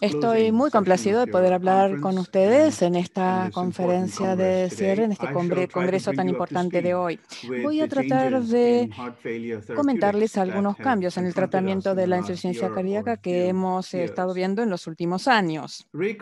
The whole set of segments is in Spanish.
Estoy muy complacido de poder hablar con ustedes en esta conferencia de cierre, en este congreso tan importante de hoy. Voy a tratar de comentarles algunos cambios en el tratamiento de la insuficiencia cardíaca que hemos estado viendo en los últimos años. Ray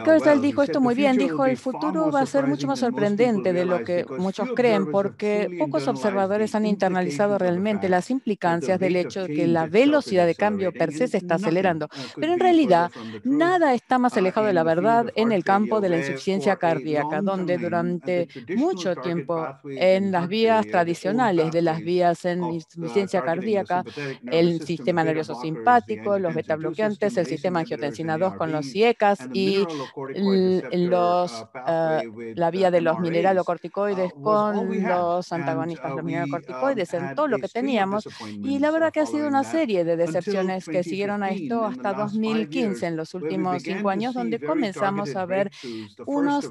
Kurzweil dijo esto muy bien, dijo el futuro va a ser mucho más sorprendente de lo que muchos creen porque pocos observadores han internalizado realmente las implicancias del hecho de que la velocidad de cambio per se se está acelerando. Pero en realidad, nada está más alejado de la verdad en el campo de la insuficiencia cardíaca, donde durante mucho tiempo en las vías tradicionales de las vías en insuficiencia cardíaca, el sistema nervioso simpático, los beta bloqueantes, el sistema angiotensina 2 con los IECAS y los, ah, la vía de los mineralocorticoides con los antagonistas de los mineralocorticoides, en todo lo que teníamos. Y la verdad que ha sido una serie de decepciones que siguieron a esto hasta 2015, en los últimos cinco años, donde comenzamos a ver unos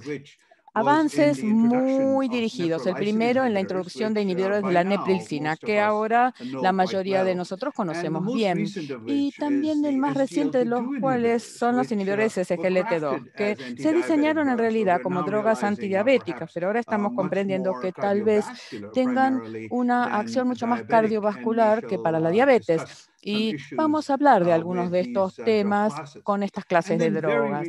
avances muy dirigidos. El primero en la introducción de inhibidores de la neprilcina, que ahora la mayoría de nosotros conocemos bien. Y también el más reciente de los cuales son los inhibidores SGLT2, que se diseñaron en realidad como drogas antidiabéticas, pero ahora estamos comprendiendo que tal vez tengan una acción mucho más cardiovascular que para la diabetes. Y vamos a hablar de algunos de estos temas con estas clases de drogas.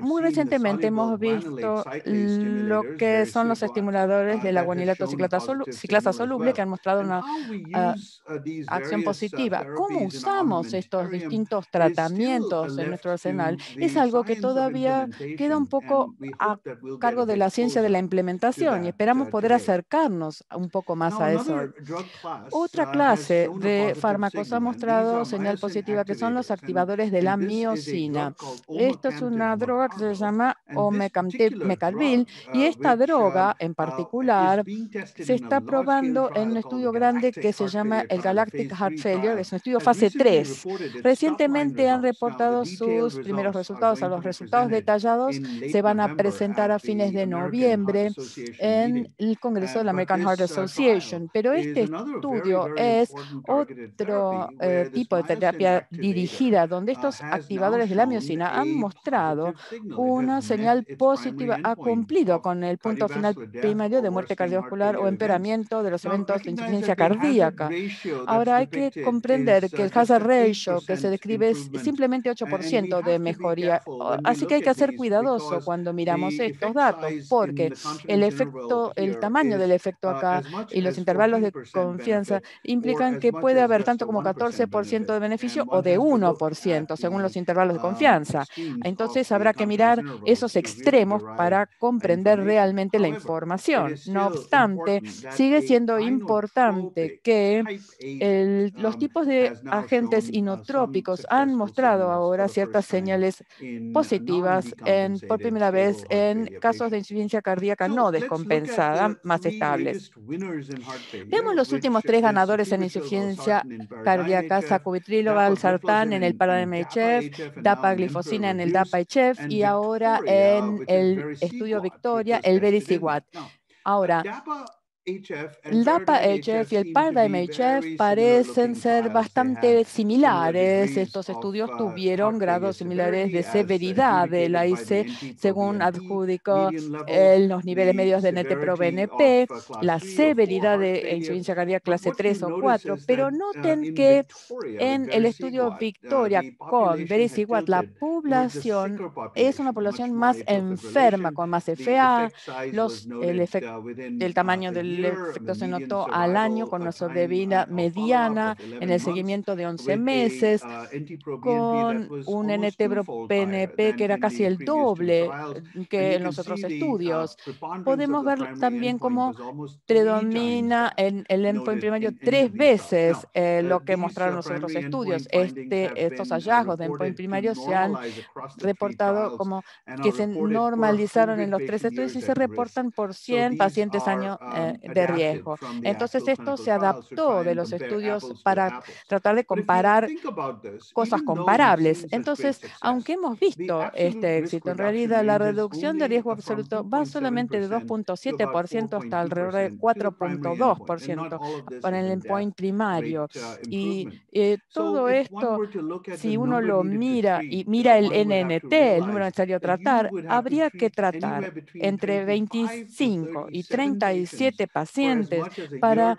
muy recientemente hemos visto lo que son los estimuladores de la guanilato ciclasa soluble que han mostrado una ah, acción positiva. ¿Cómo usamos estos distintos tratamientos en nuestro arsenal? Es algo que todavía queda un poco a cargo de la ciencia de la implementación y esperamos poder acercarnos un poco más a eso. Otra clase de fármacos ha mostrado señal positiva, que son los activadores de la miocina. Esto es una droga que se llama Omecamtiv y esta droga en particular se está probando en un estudio grande que se llama el Galactic Heart Failure, es un estudio fase 3. Recientemente han reportado sus primeros resultados, a los resultados detallados se van a presentar a fines de noviembre en el Congreso de la American Heart Association, pero este estudio es otro tipo de terapia dirigida, donde estos activadores de la miocina han mostrado una señal positiva, ha cumplido con el punto final primario de muerte cardiovascular o empeoramiento de los eventos de insuficiencia cardíaca. Ahora hay que comprender que el hazard ratio que se describe es simplemente 8% de mejoría, así que hay que ser cuidadoso cuando miramos estos datos, porque el efecto, el tamaño del efecto acá y los intervalos de confianza implican que puede haber tanto como 14 de beneficio o de 1%, según los intervalos de confianza. Entonces habrá que mirar esos extremos para comprender realmente la información. No obstante, sigue siendo importante que los tipos de agentes inotrópicos han mostrado ahora ciertas señales positivas en, por primera vez en casos de insuficiencia cardíaca no descompensada, más estables. Vemos los últimos tres ganadores en insuficiencia cardíaca sacubitril sartán en el PARA-MHF, dapaglifosina en el DAPA-HF y ahora en el estudio Victoria, el Vericiguat. Ahora, el DAPA-HF y el PARADIGM-HF parecen ser bastante similares. Estos estudios tuvieron grados similares de severidad. de la IC según adjudicó los niveles medios de NT-proBNP, la severidad de insuficiencia cardíaca clase 3 o 4, pero noten que en el estudio Victoria con Vericiguat, la población es una población más enferma, con más FA, los, el, efecto, el tamaño del el efecto se notó al año con una sobrevida mediana en el seguimiento de 11 meses, con un NT-PNP que era casi el doble que en los otros estudios. Podemos ver también cómo predomina en el endpoint primario tres veces eh, lo que mostraron los otros estudios. Este, estos hallazgos de endpoint primario se han reportado como que se normalizaron en los tres estudios y se reportan por 100 pacientes año, eh, de riesgo. Entonces esto se adaptó de los estudios para tratar de comparar cosas comparables. Entonces, aunque hemos visto este éxito, en realidad la reducción de riesgo absoluto va solamente de 2.7% hasta alrededor de 4.2% para el endpoint primario. Y eh, todo esto, si uno lo mira y mira el NNT, el número necesario a tratar, habría que tratar entre 25 y 37 pacientes para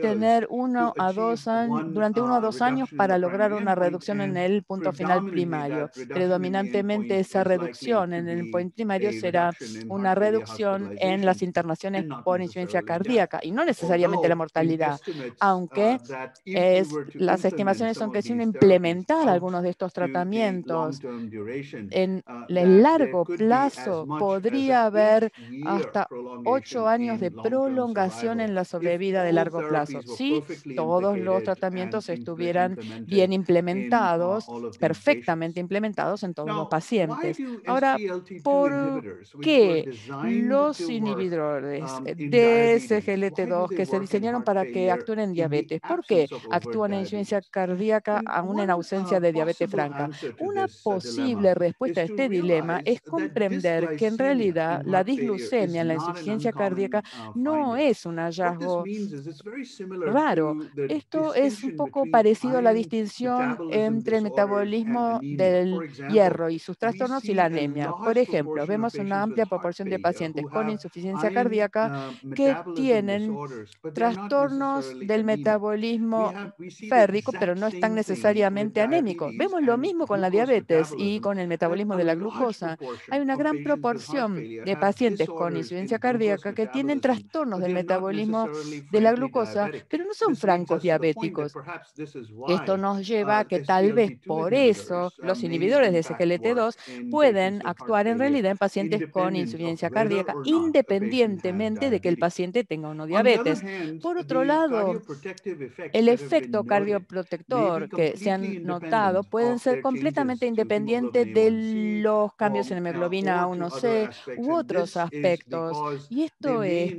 tener uno a dos años, durante uno a dos años para lograr una reducción en el punto final primario. Predominantemente esa reducción en el point primario será una reducción en las internaciones por incidencia cardíaca y no necesariamente la mortalidad, aunque es, las estimaciones son que si uno implementar algunos de estos tratamientos en el largo plazo podría haber hasta ocho años de prolongación en la sobrevida de largo plazo. Si todos los tratamientos estuvieran bien implementados, perfectamente implementados en todos los pacientes. Ahora, ¿por qué los inhibidores de SGLT2 que se diseñaron para que actúen en diabetes, por qué actúan en insuficiencia cardíaca aún en ausencia de diabetes franca? Una posible respuesta a este dilema es comprender que en realidad la disglucemia en la insuficiencia cardíaca no es un hallazgo raro. Esto es un poco parecido a la distinción entre el metabolismo del hierro y sus trastornos y la anemia. Por ejemplo, vemos una amplia proporción de pacientes con insuficiencia cardíaca que tienen trastornos del metabolismo férrico, pero no están necesariamente anémicos. Vemos lo mismo con la diabetes y con el metabolismo de la glucosa. Hay una gran proporción de pacientes con insuficiencia cardíaca que tienen trastornos del metabolismo de la glucosa, pero no son francos diabéticos. Esto nos lleva a que tal vez por eso los inhibidores de SGLT2 pueden actuar en realidad en pacientes con insuficiencia cardíaca, independientemente de que el paciente tenga o no diabetes. Por otro lado, el efecto cardioprotector que se han notado pueden ser completamente independientes de los cambios en hemoglobina A1C u otros aspectos. Y esto es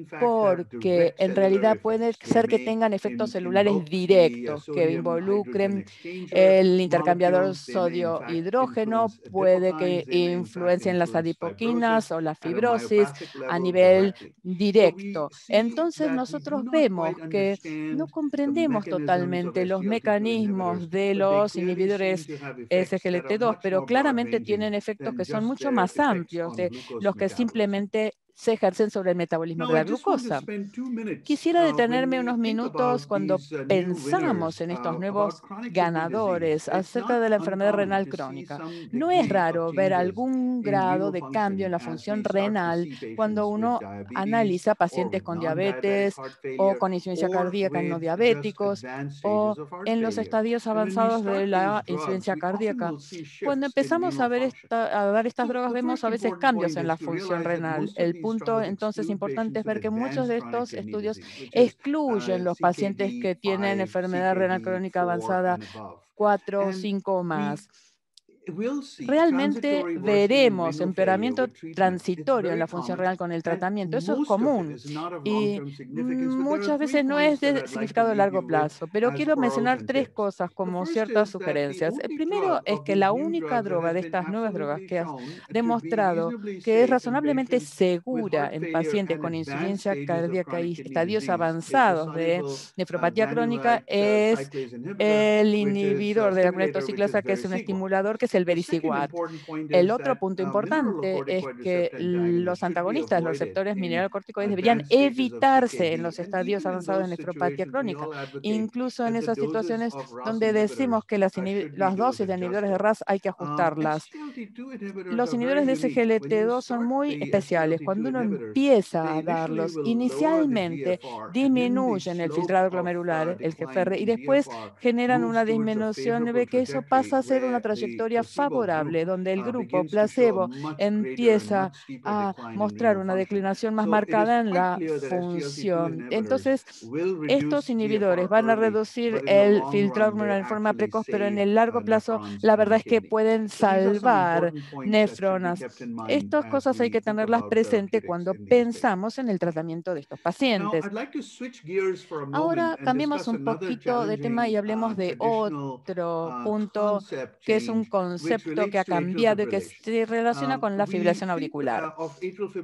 porque en realidad puede ser que tengan efectos celulares directos que involucren el intercambiador sodio-hidrógeno, puede que influencien las adipoquinas o la fibrosis a nivel directo. Entonces nosotros vemos que no comprendemos totalmente los mecanismos de los inhibidores SGLT2, pero claramente tienen efectos que son mucho más amplios de los que simplemente se ejercen sobre el metabolismo de la glucosa. Quisiera uh, detenerme unos minutos cuando uh, pensamos en estos uh, nuevos ganadores acerca de la enfermedad renal crónica. No es raro ver algún grado de cambio en la función renal cuando uno analiza pacientes con diabetes o con insuficiencia cardíaca en no diabéticos o en los estadios avanzados de la insuficiencia cardíaca. Cuando empezamos a ver, a dar estas drogas vemos a veces cambios en la función renal. El punto entonces importante es ver que muchos de estos estudios excluyen los pacientes que tienen enfermedad renal crónica avanzada 4 o 5 o más realmente veremos empeoramiento transitorio en la función renal con el tratamiento. Eso es común y muchas veces no es de significado a largo plazo, pero quiero mencionar tres cosas como ciertas sugerencias. El primero es que la única droga de estas nuevas drogas que ha demostrado que es razonablemente segura en pacientes con insuficiencia cardíaca y estadios avanzados de nefropatía crónica es el inhibidor de la ciclasa, que es un estimulador que se el vericiguat. El otro punto uh, importante es que los antagonistas, los receptores mineralocorticoides, deberían evitarse en los estadios avanzados de nefropatía crónica, incluso en esas situaciones donde decimos que las, las dosis de inhibidores de RAS hay que um, ajustarlas. Los inhibidores de SGLT2 son muy especiales. Cuando uno empieza a darlos, inicialmente disminuyen el filtrado glomerular, el GFR, y después generan una disminución, ve que eso pasa a ser una trayectoria favorable, donde el grupo placebo empieza a mostrar una declinación más marcada en la función. Entonces, estos inhibidores van a reducir el filtro hormonal en forma precoz, pero en el largo plazo, la verdad es que pueden salvar nefronas. Estas cosas hay que tenerlas presentes cuando pensamos en el tratamiento de estos pacientes. Ahora cambiemos un poquito de tema y hablemos de otro uh, punto que es un concepto que ha cambiado y que se relaciona um, con la fibrilación auricular. Uh,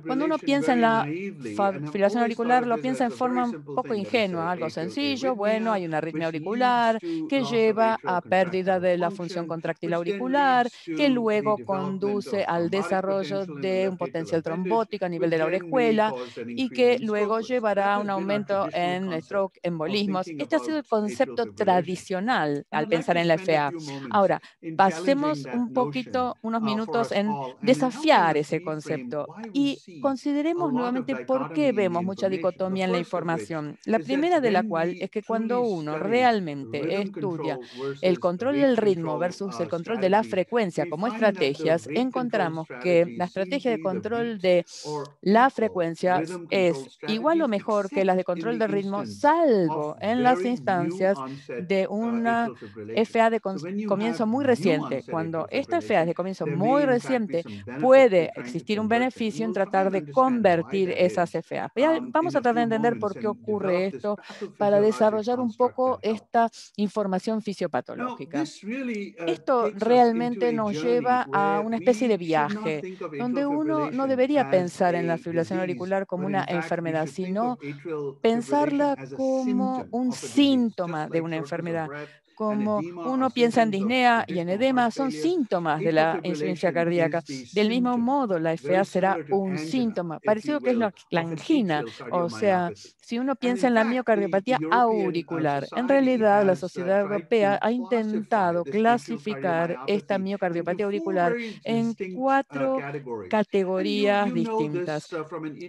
Cuando uno piensa en la fibrilación auricular, lo piensa en forma un poco ingenua, algo sencillo, bueno, hay una arritmia auricular que lleva a pérdida de la función contractil auricular, que luego conduce al desarrollo de un potencial trombótico a nivel de la orejuela y que luego llevará a un aumento en stroke, embolismos. Este ha sido el concepto tradicional al pensar en la FA. Ahora, pasemos un poquito, unos uh, minutos en desafiar ese concepto y consideremos nuevamente por qué vemos mucha dicotomía en la información. La primera de la cual es que cuando uno realmente estudia el control del ritmo versus el control de la frecuencia como estrategias, encontramos que la estrategia de control de la frecuencia es igual o mejor que las de control del ritmo, salvo en las instancias de una FA de comienzo muy reciente. Cuando esta FA es de comienzo muy reciente, puede existir un beneficio en tratar de convertir esas FA. Vamos a tratar de entender por qué ocurre esto para desarrollar un poco esta información fisiopatológica. Uh, esto realmente nos lleva a una especie de viaje, donde uno no debería pensar en la fibrilación auricular como una enfermedad, sino pensarla como un síntoma de una enfermedad como uno piensa en disnea y en edema, son síntomas de la insuficiencia cardíaca. Del mismo modo, la FA será un síntoma, parecido que es la, angina. O sea, si uno piensa en la miocardiopatía auricular, en realidad la Sociedad Europea ha intentado clasificar esta miocardiopatía auricular en cuatro categorías distintas.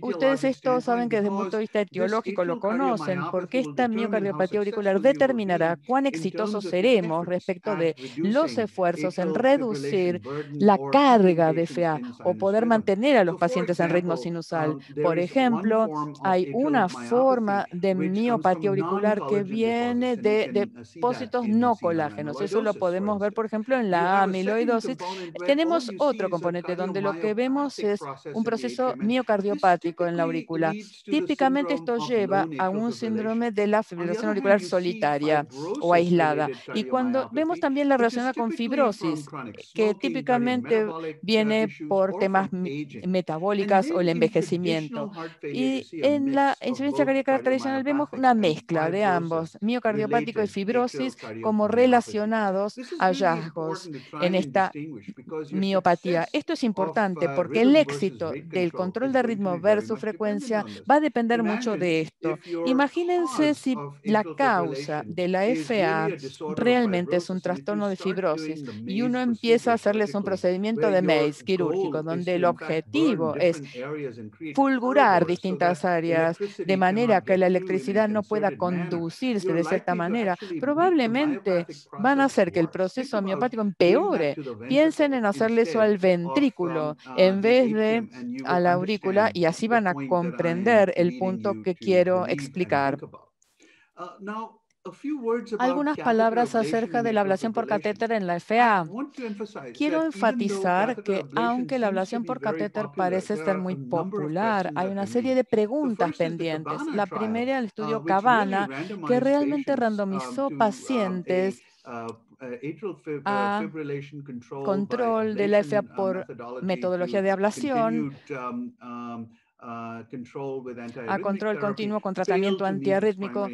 Ustedes esto saben que desde el punto de vista etiológico lo conocen, porque esta miocardiopatía auricular determinará cuán exitoso seremos respecto de los esfuerzos en reducir la carga de FA o poder mantener a los pacientes en ritmo sinusal. Por ejemplo, hay una forma de miopatía auricular que viene de depósitos no colágenos. Eso lo podemos ver, por ejemplo, en la amiloidosis. Tenemos otro componente donde lo que vemos es un proceso miocardiopático en la aurícula. Típicamente esto lleva a un síndrome de la fibrilación auricular solitaria o aislada. Y cuando vemos también la relacionada con fibrosis, que típicamente viene por temas metabólicas o el envejecimiento. Y en la insuficiencia cardíaca tradicional vemos una mezcla de ambos, miocardiopático y fibrosis, como relacionados hallazgos en esta miopatía. Esto es importante uh, porque el éxito del control de ritmo versus frecuencia va a depender mucho de esto. Imagínense si la causa de la FA realmente es un trastorno de fibrosis y uno empieza a hacerles un procedimiento de MACE quirúrgico, donde el objetivo es fulgurar distintas áreas de manera que la electricidad no pueda conducirse de cierta manera, probablemente van a hacer que el proceso miopático empeore. Piensen en hacerle eso al ventrículo en vez de a la aurícula y así van a comprender el punto que quiero explicar. Algunas palabras acerca de la ablación por catéter en la FA. Quiero enfatizar que aunque la ablación por catéter parece ser muy popular, hay una serie de preguntas pendientes. La primera, el estudio Cabana, que realmente randomizó uh, pacientes uh, a control de la FA por metodología de ablación um, um, a control continuo con tratamiento antiarrítmico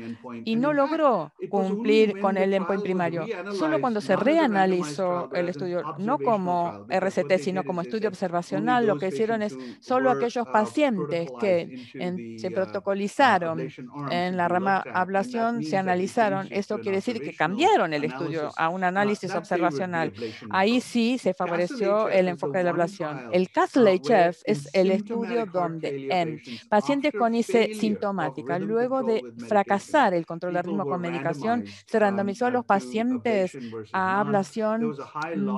y no logró cumplir con el endpoint primario. Solo cuando se reanalizó el estudio, no como RCT, sino como estudio observacional, lo que hicieron es solo aquellos uh, pacientes que se uh, protocolizaron en la rama ablación se analizaron. Esto quiere decir que cambiaron el estudio a un uh, análisis observacional. Ahí sí se favoreció el enfoque de la ablación. El CASLHF es el estudio donde en pacientes con IC sintomática. Luego de fracasar el control de ritmo con medicación, se randomizó a los pacientes a ablación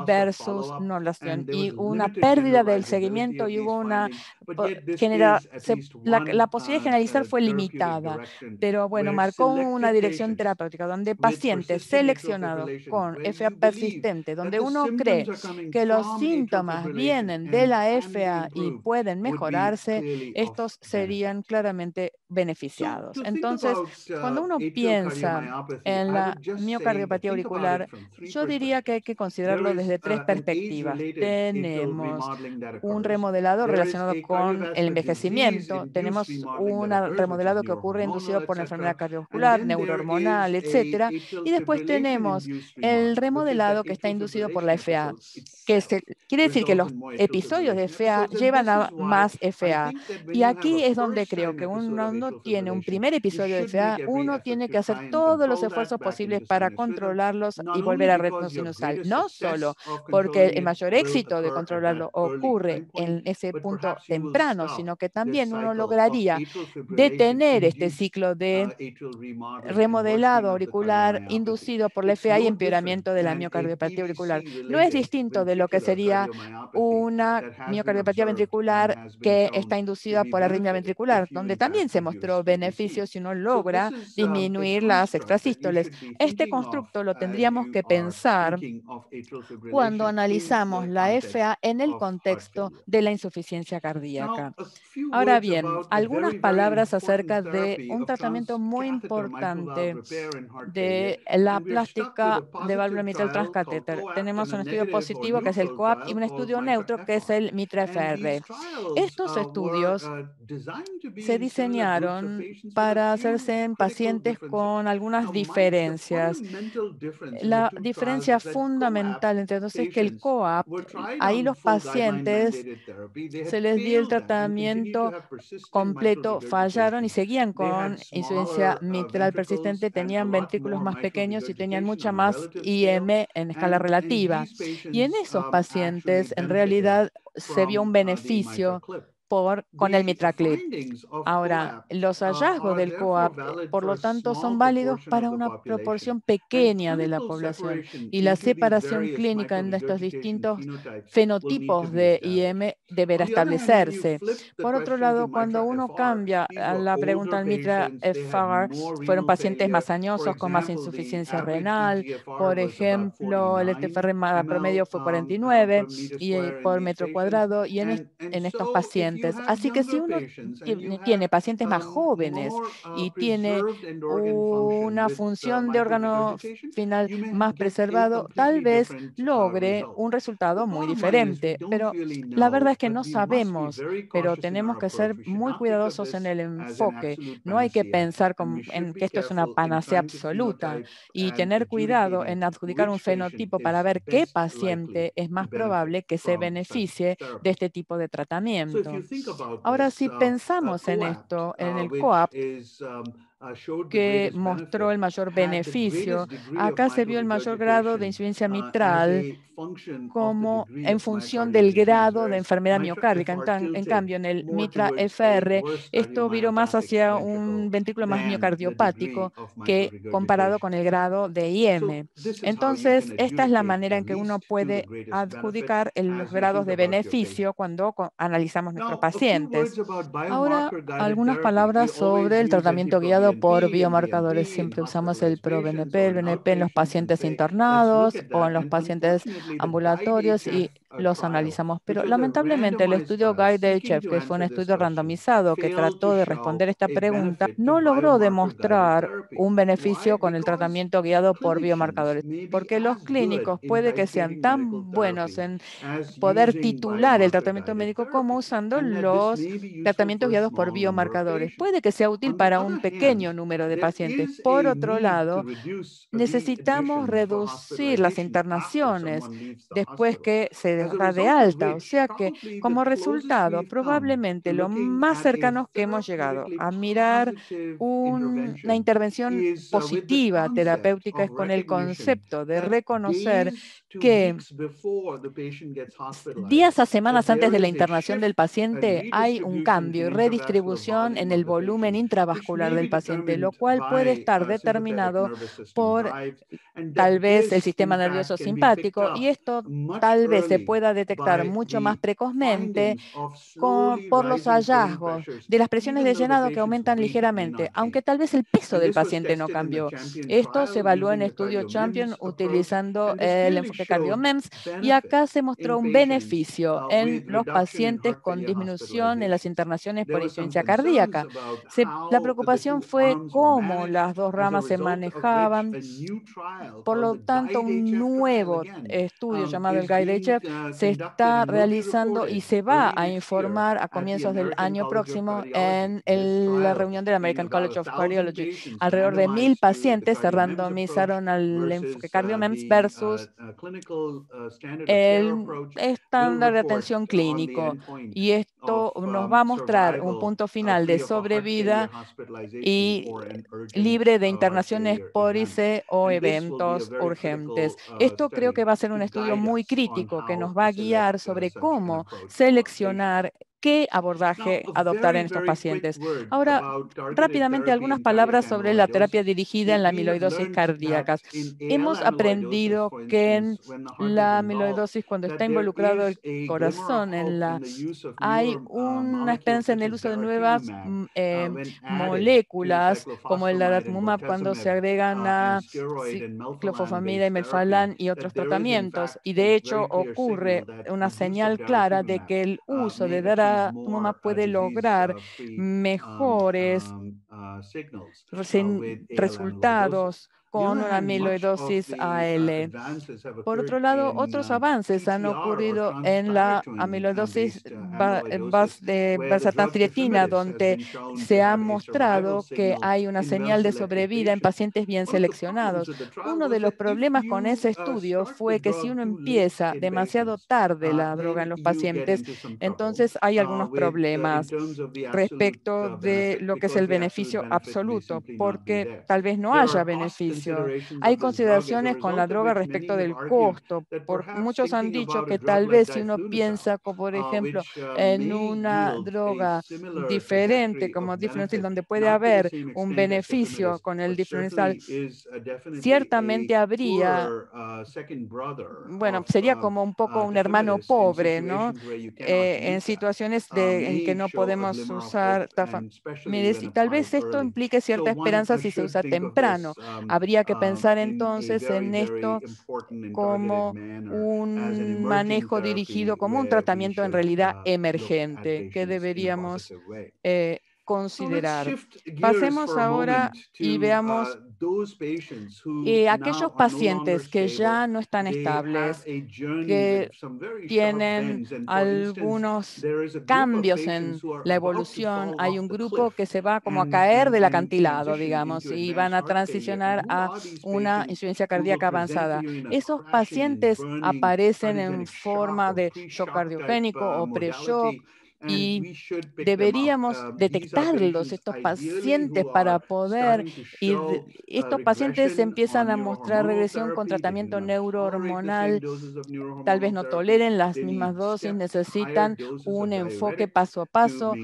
versus no ablación y una pérdida del seguimiento y hubo una genera, la, posibilidad de generalizar fue limitada, pero bueno, marcó una dirección terapéutica donde pacientes seleccionados con FA persistente, donde uno cree que los síntomas vienen de la FA y pueden mejorarse, estos serían claramente beneficiados. Entonces, cuando uno piensa en la miocardiopatía auricular, yo diría que hay que considerarlo desde tres perspectivas. Tenemos un remodelado relacionado con el envejecimiento, tenemos un remodelado que ocurre inducido por la enfermedad cardiovascular, neurohormonal, etcétera, y después tenemos el remodelado que está inducido por la FA, que quiere decir que los episodios de FA llevan a más FA. Y aquí es donde creo que uno tiene un primer episodio de FA, uno tiene que hacer todos los esfuerzos posibles para controlarlos y volver a ritmo sinusal. No solo porque el mayor éxito de controlarlo ocurre en ese punto temprano, sino que también uno lograría detener este ciclo de remodelado auricular inducido por la FA y empeoramiento de la miocardiopatía auricular. No es distinto de lo que sería una miocardiopatía ventricular que está inducida por arritmia ventricular, donde también se mostró beneficios si uno logra disminuir las extrasístoles. Este constructo lo tendríamos que pensar cuando analizamos la FA en el contexto de la insuficiencia cardíaca. Ahora bien, algunas palabras acerca de un tratamiento muy importante de la plástica de válvula mitral transcatéter. Tenemos un estudio positivo que es el COAP y un estudio neutro que es el MITRA-FR. Estos estudios se diseñaron para hacerse en pacientes con algunas diferencias. La diferencia fundamental entre entonces es que el COAP, ahí los pacientes se les dio el tratamiento completo, fallaron y seguían con insuficiencia mitral persistente, tenían ventrículos más pequeños y tenían mucha más IM en escala relativa. Y en esos pacientes, en realidad, se vio un beneficio con el Mitraclip. Ahora, los hallazgos del COAP, por lo tanto, son válidos para una proporción pequeña de la población y la separación clínica en estos distintos fenotipos de IM deberá establecerse. Por otro lado, cuando uno cambia a la pregunta del Mitra FAR, fueron pacientes más añosos con más insuficiencia renal, por ejemplo, el TFR promedio fue 49 y por metro cuadrado y en, en estos pacientes Así que si uno tiene pacientes más jóvenes y tiene una función de órgano final más preservado, tal vez logre un resultado muy diferente. Pero la verdad es que no sabemos, pero tenemos que ser muy cuidadosos en el enfoque. No hay que pensar en que esto es una panacea absoluta y tener cuidado en adjudicar un fenotipo para ver qué paciente es más probable que se beneficie de este tipo de tratamiento. Ahora, si uh, pensamos en esto, en el COAP, um, uh, que mostró el mayor beneficio, acá se vio el mayor grado de insuficiencia uh, mitral como en función del grado de enfermedad miocárdica. En, cambio, en el MITRA-FR, esto viró más hacia un ventrículo más miocardiopático que comparado con el grado de IM. Entonces, esta es la manera en que uno puede adjudicar los grados de beneficio cuando analizamos nuestros pacientes. Ahora, algunas palabras sobre el tratamiento guiado por biomarcadores. Siempre usamos el ProBNP, el BNP en los pacientes internados o en los pacientes ambulatorios y los analizamos. Pero lamentablemente el estudio Guy de Chef, que fue un estudio randomizado que trató de responder esta pregunta, no logró demostrar un beneficio con el tratamiento guiado por biomarcadores, porque los clínicos puede que sean tan buenos en poder titular el tratamiento médico como usando los tratamientos guiados por biomarcadores. Puede que sea útil para un pequeño número de pacientes. Por otro lado, necesitamos reducir las internaciones después que se de alta. O sea que como resultado, probablemente lo más cercanos que hemos llegado a mirar una intervención positiva terapéutica es con el concepto de reconocer que días a semanas antes de la internación del paciente hay un cambio y redistribución en el volumen intravascular del paciente, lo cual puede estar determinado por tal vez el sistema nervioso simpático y esto tal vez se pueda detectar mucho más precozmente por los hallazgos de las presiones de llenado que aumentan ligeramente, aunque tal vez el peso del paciente no cambió. Esto se evaluó en estudio Champion utilizando el enfoque cardio-MEMS y acá se mostró un beneficio en los pacientes con disminución en las internaciones por insuficiencia cardíaca. la preocupación fue cómo las dos ramas se manejaban. Por lo tanto, un nuevo estudio llamado el GuideHF se está realizando y se va a informar a comienzos del año próximo en la reunión del American College of Cardiology. Alrededor de mil pacientes se randomizaron al enfoque CardioMEMS versus el estándar de atención clínico. Y esto nos va a mostrar un punto final de sobrevida y libre de internaciones por IC o eventos urgentes. Esto creo que va a ser un estudio muy crítico que nos va a guiar sobre cómo seleccionar qué abordaje adoptar en estos pacientes. Ahora, rápidamente algunas palabras sobre la terapia dirigida en la amiloidosis cardíaca. Hemos aprendido que en la amiloidosis, cuando está involucrado el corazón, en la, hay una esperanza en el uso de nuevas mm, eh, moléculas, como el daratmumab, cuando se agregan a clofofamida y melfalán y otros tratamientos. Y de hecho ocurre una señal clara de que el uso de daratmumab mamá puede lograr mejores um, uh, resultados con una amiloidosis AL. Por otro lado, otros avances han ocurrido en la amiloidosis uh, de basatantriatina, donde se ha mostrado que hay una señal de sobrevida en pacientes bien seleccionados. Uno de los problemas con ese uh, estudio fue que si uno empieza demasiado tarde uh, la droga en los pacientes, entonces hay algunos problemas respecto de lo que es el beneficio absoluto, porque tal vez no haya beneficio hay consideraciones con la droga respecto del costo. Por, muchos han dicho que tal vez si uno piensa, como por uh, ejemplo, uh, en una droga diferente como diflunisal, donde puede haber un beneficio con el diflunisal, ciertamente habría, uh, bueno, sería como un poco un hermano pobre, ¿no? Eh, en situaciones de, en que no podemos usar tafamides. Y tal vez esto implique cierta esperanza si se usa temprano. Um, Habría que um, pensar entonces en esto como un manejo dirigido, como un tratamiento en realidad uh, emergente que deberíamos eh, considerar. Pasemos ahora y veamos y aquellos pacientes que ya no están estables, que tienen algunos cambios en la evolución, hay un grupo que se va como a caer del acantilado, digamos, y van a transicionar a una insuficiencia cardíaca avanzada. Esos pacientes aparecen en forma de shock cardiogénico o pre-shock y deberíamos um, detectarlos, estos pacientes, para poder, y estos pacientes empiezan a mostrar regresión con tratamiento neurohormonal, tal vez no toleren las mismas dosis, necesitan un enfoque paso a paso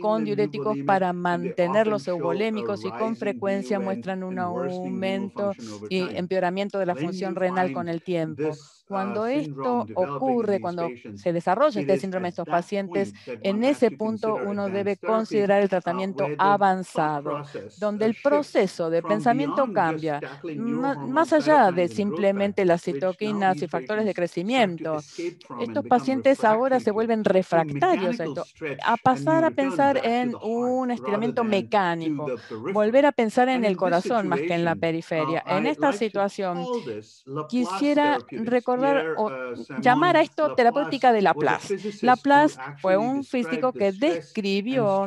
con diuréticos para mantenerlos eubolémicos y con frecuencia muestran un aumento y empeoramiento de la función renal con el tiempo. Cuando esto ocurre, cuando se desarrolla este síndrome en estos pacientes, en ese punto uno debe considerar el tratamiento avanzado, donde el proceso de pensamiento cambia, más allá de simplemente las citoquinas y factores de crecimiento. Estos pacientes ahora se vuelven refractarios a esto, a pasar a pensar en un estiramiento mecánico, volver a pensar en el corazón más que en la periferia. En esta situación, quisiera recordar o uh, llamar a esto terapéutica de Laplace. Laplace fue un físico que describió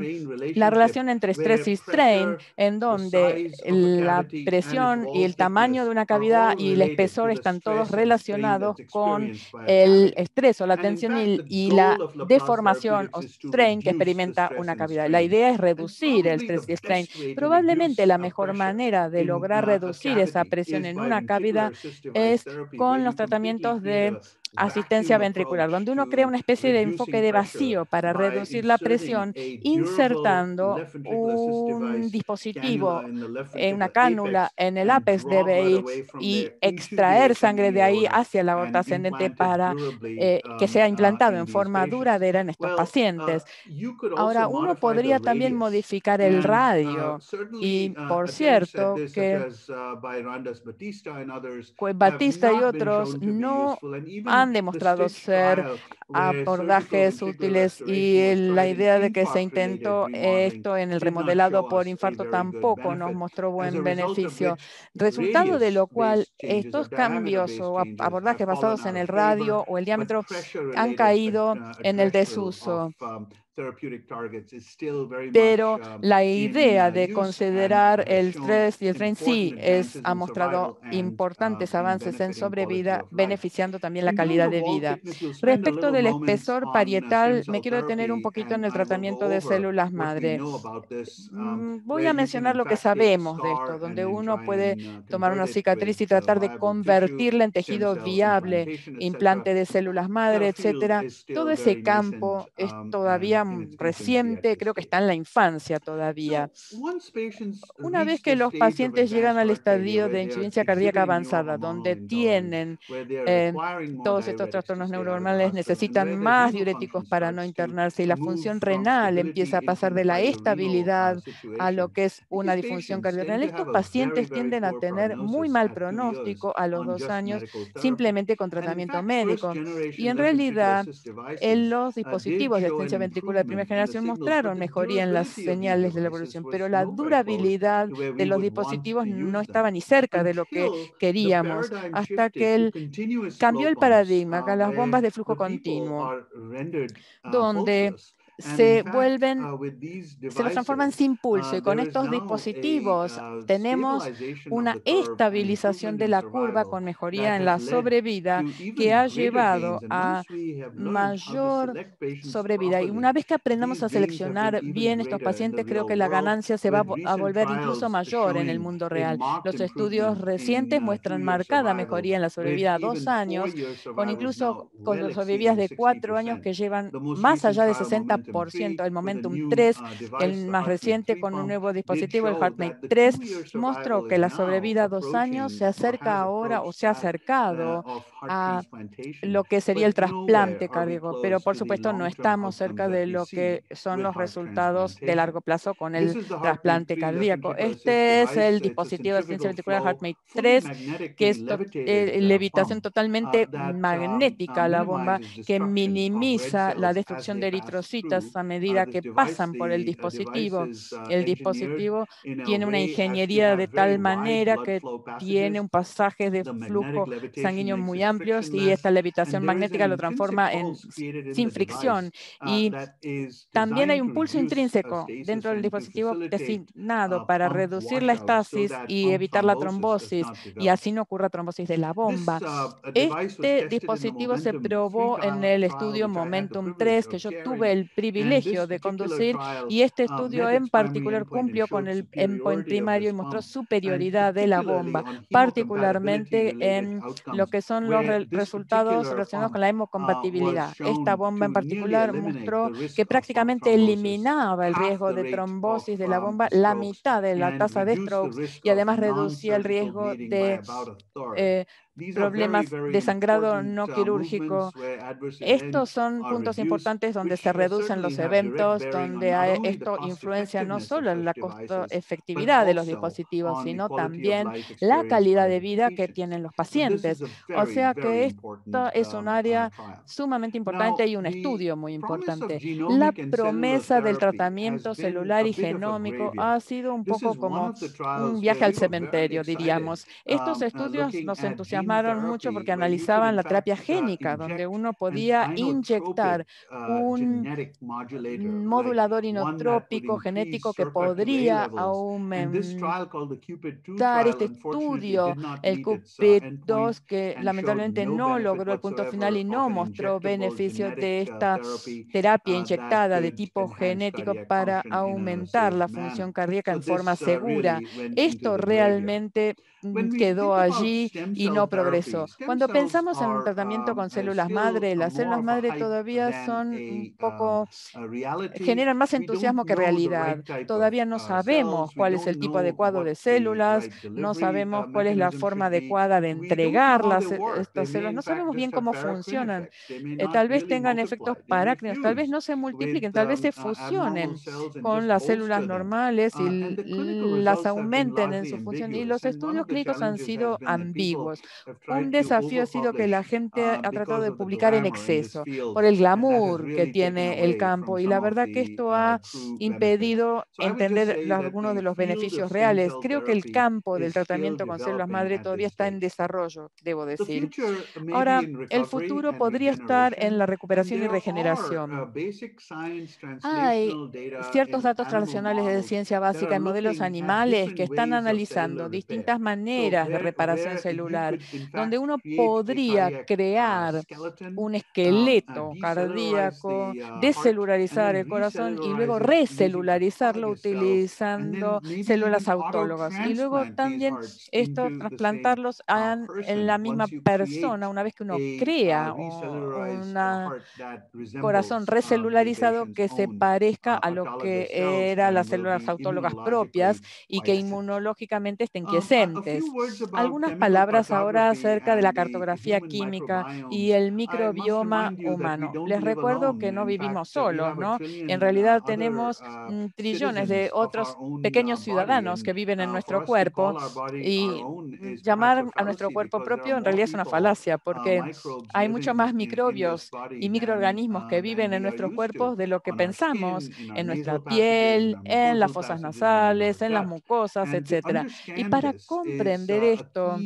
la relación entre estrés y strain, en donde la presión y el tamaño de una cavidad y el espesor están todos relacionados con el estrés o la tensión y, la deformación o strain que experimenta una cavidad. La idea es reducir el estrés y strain. Probablemente la mejor manera de lograr reducir esa presión en una cavidad es con los tratamientos tratamientos de asistencia ventricular, donde uno crea una especie de enfoque de vacío para reducir la presión, insertando un dispositivo, en una cánula en el apex de BI y extraer sangre de ahí hacia la aorta ascendente para eh, que sea implantado en forma duradera en estos pacientes. Ahora, uno podría también modificar el radio y, por cierto, que Batista y otros no han han demostrado ser abordajes útiles y la idea de que se intentó esto en el remodelado por infarto tampoco nos mostró buen beneficio. Resultado de lo cual estos cambios o abordajes basados en el radio o el diámetro han caído uh, en el desuso. Pero um, la idea de considerar el stress y el tren sí es, ha mostrado importantes uh, avances en sobrevida, beneficiando también la calidad de vida. Respecto del espesor uh, parietal, me quiero detener un poquito en el tratamiento de células madre. Um, mm, voy a mencionar lo que sabemos de esto, donde uno puede uh, tomar una cicatriz y tratar de convertirla en tejido viable, implante de células madre, etcétera. Todo ese campo es um, reciente, creo que está en la infancia todavía. Una vez que los pacientes llegan al estadio de insuficiencia cardíaca avanzada, donde tienen eh, todos estos trastornos neuronales, necesitan más diuréticos para no internarse y la función renal empieza a pasar de la estabilidad a lo que es una disfunción cardíaca. Estos pacientes tienden a tener muy mal pronóstico a los dos años simplemente con tratamiento médico. Y en realidad, en los dispositivos de asistencia ventricular de primera generación mostraron mejoría en las señales de la evolución, pero la durabilidad de los dispositivos no estaba ni cerca de lo que queríamos, hasta que él cambió el paradigma con las bombas de flujo continuo, donde se vuelven, uh, se los transforman sin pulso y uh, con estos dispositivos uh, tenemos una estabilización de la curva con mejoría en la sobrevida que ha llevado a mayor sobrevida. Y una vez que aprendamos a seleccionar bien estos pacientes, creo que la ganancia se va a volver incluso mayor en el mundo real. Los estudios recientes muestran marcada mejoría en la sobrevida a dos años, con incluso con sobrevividas de cuatro años que llevan más allá de 60 el Momentum 3, el más reciente con un nuevo dispositivo, el HeartMate 3, mostró que la sobrevida a dos años se acerca ahora o se ha acercado a lo que sería el trasplante cardíaco, pero por supuesto no estamos cerca de lo que son los resultados de largo plazo con el trasplante cardíaco. Este es el dispositivo de ciencia ventricular HeartMate 3, que es eh, levitación totalmente magnética, la bomba que minimiza la destrucción de eritrocitos a medida que pasan por el dispositivo. El dispositivo tiene una ingeniería de tal manera que tiene un pasaje de flujo sanguíneo muy amplios y esta levitación magnética lo transforma en sin fricción. Y también hay un pulso intrínseco dentro del dispositivo designado para reducir la estasis y evitar la trombosis y así no ocurra trombosis de la bomba. Este dispositivo se probó en el estudio Momentum 3 que yo tuve el privilegio privilegio de conducir y este uh, estudio en particular cumplió con el endpoint primario y mostró superioridad de la bomba, particularmente en lo que son los resultados relacionados con la hemocompatibilidad. Esta bomba en particular mostró que prácticamente eliminaba el riesgo de trombosis de la um, bomba, la mitad de la tasa de strokes y además reducía el riesgo de problemas de sangrado no uh, quirúrgico. Estos son puntos importantes donde se reducen los eventos, donde esto influencia no solo en la costo-efectividad de los dispositivos, sino también la calidad de vida que tienen los pacientes. O sea que esto es un um, área sumamente importante y un estudio muy importante. La promesa del tratamiento celular y genómico ha sido un poco como un viaje al cementerio, diríamos. Estos um, uh, estudios nos entusiasman mucho porque analizaban la terapia génica, donde uno podía inyectar uh, un modulador inotrópico genético que podría aumentar este estudio, el CUPID-2, que lamentablemente no logró el punto final y no mostró beneficios de uh, esta terapia uh, inyectada de tipo genético para aumentar la función cardíaca en forma segura. Esto realmente quedó allí y no progreso. Cuando pensamos en un tratamiento con células madre, las células madre todavía son un poco, generan más entusiasmo que realidad. Todavía no sabemos cuál es el tipo adecuado de células, no sabemos cuál es la forma adecuada de entregar las, estas células, no sabemos bien cómo funcionan. Eh, tal vez tengan efectos parácnidos, tal vez no se multipliquen, tal vez se fusionen con las células normales y las aumenten en su función. Y los estudios clínicos han sido ambiguos. Un desafío ha sido que la gente ha tratado de publicar en exceso por el glamour que tiene el campo y la verdad que esto ha impedido entender algunos de los beneficios reales. Creo que el campo del tratamiento con células madre todavía está en desarrollo, debo decir. Ahora, el futuro podría estar en la recuperación y regeneración. Uh, Hay ciertos datos tradicionales de ciencia básica en modelos animales que están analizando distintas maneras de reparación celular, donde uno podría uh, crear un uh, esqueleto cardíaco, decelularizar el corazón y luego recelularizarlo utilizando células autólogas. Y luego también esto trasplantarlos en la misma persona una vez que uno crea un corazón recelularizado que se parezca a lo que eran las células autólogas propias y que inmunológicamente estén quiescentes. Algunas palabras ahora acerca de la cartografía química y el microbioma humano. Les recuerdo que no vivimos solos, ¿no? En realidad tenemos mm, trillones de otros pequeños ciudadanos que viven en nuestro cuerpo y llamar a nuestro cuerpo propio en realidad es una falacia porque hay mucho más microbios y microorganismos que viven en nuestros cuerpos de lo que pensamos, en nuestra piel, en las fosas nasales, en las mucosas, etc. Y para comprender esto,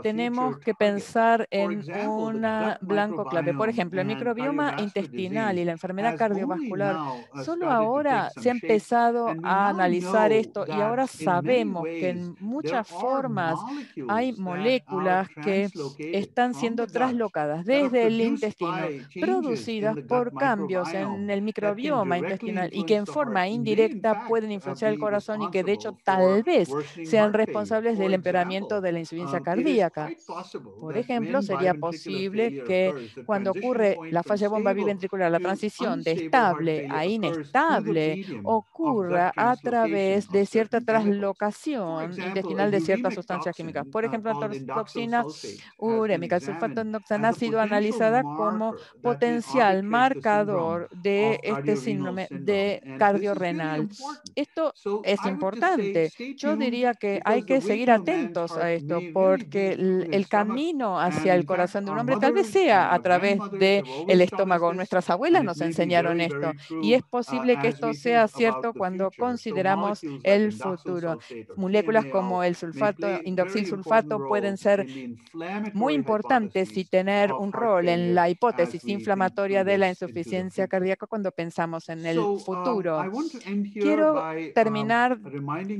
tenemos que pensar en un blanco clave. Por ejemplo, el microbioma intestinal y la enfermedad cardiovascular. Solo ahora se ha empezado a analizar esto y ahora sabemos que en muchas formas hay moléculas que están siendo traslocadas desde el intestino, producidas por cambios en el microbioma intestinal y que en forma indirecta pueden influenciar el corazón y que de hecho tal vez sean responsables del empeoramiento de la insuficiencia cardíaca. Por ejemplo, sería posible que cuando ocurre la falla bomba biventricular, la transición de estable a inestable ocurra a través de cierta traslocación intestinal de ciertas sustancias químicas. Por ejemplo, la toxina urémica, el sulfato ha sido analizada como potencial marcador de este síndrome de cardiorrenal. Esto es importante. Yo diría que hay que seguir atentos a esto porque el, camino hacia el corazón de un hombre tal vez sea a través del el estómago. Nuestras abuelas nos enseñaron esto y es posible que esto sea cierto cuando consideramos el futuro. Moléculas como el sulfato, indoxil sulfato pueden ser muy importantes y tener un rol en la hipótesis inflamatoria de la insuficiencia cardíaca cuando pensamos en el um, futuro. Quiero um, terminar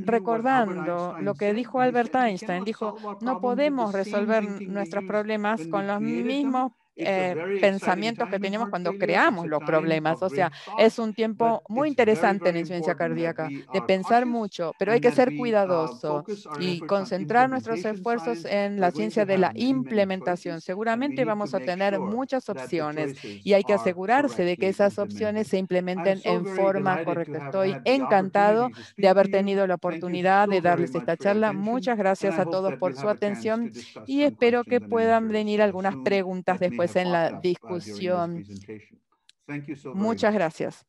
recordando lo que dijo Albert Einstein. Dijo, no podemos resolver nuestros problemas con los mismos eh, pensamientos que teníamos cuando creamos los problemas. O sea, es un tiempo muy interesante en la ciencia cardíaca, de pensar mucho, pero hay que ser uh, cuidadoso y concentrar nuestros esfuerzos en la ciencia de la implementación. Seguramente vamos a tener muchas opciones y hay que asegurarse de que esas opciones se implementen en forma correcta. Estoy encantado de haber tenido la oportunidad de darles esta charla. Muchas gracias a todos por su atención y espero que puedan venir algunas preguntas después en la discusión. Muchas gracias.